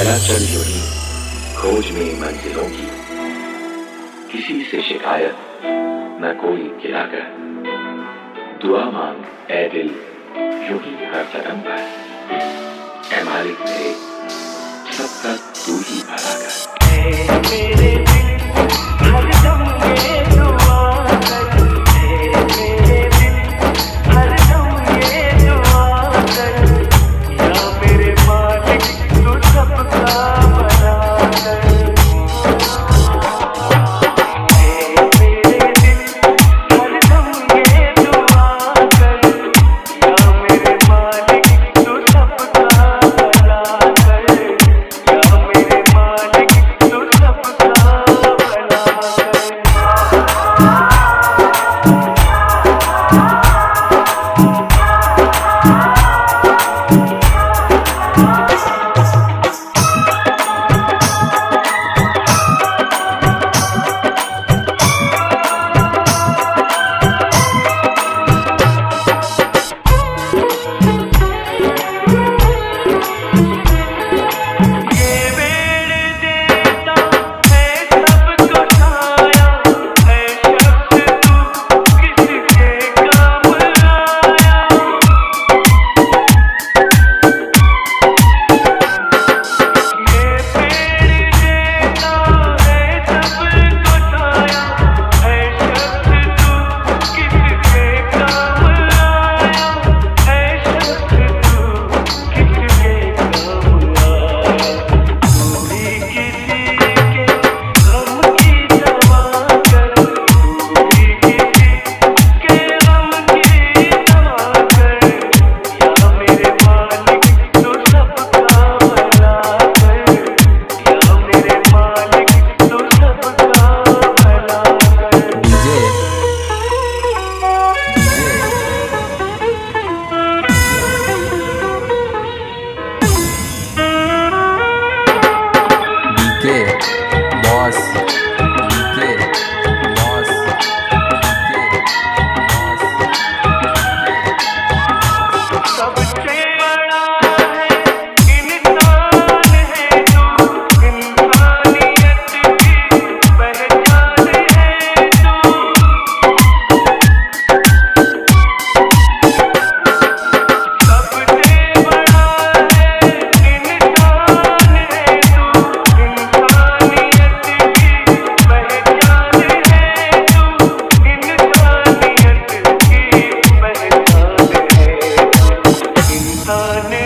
चला जोड़ी खोज में मंजिलों की किसी से शिकायत न कोई गिरा कर दुआ मांग ए दिल यूँ ही हर कदम पर ए मालिक मेरे सबका तू ही भरा कर the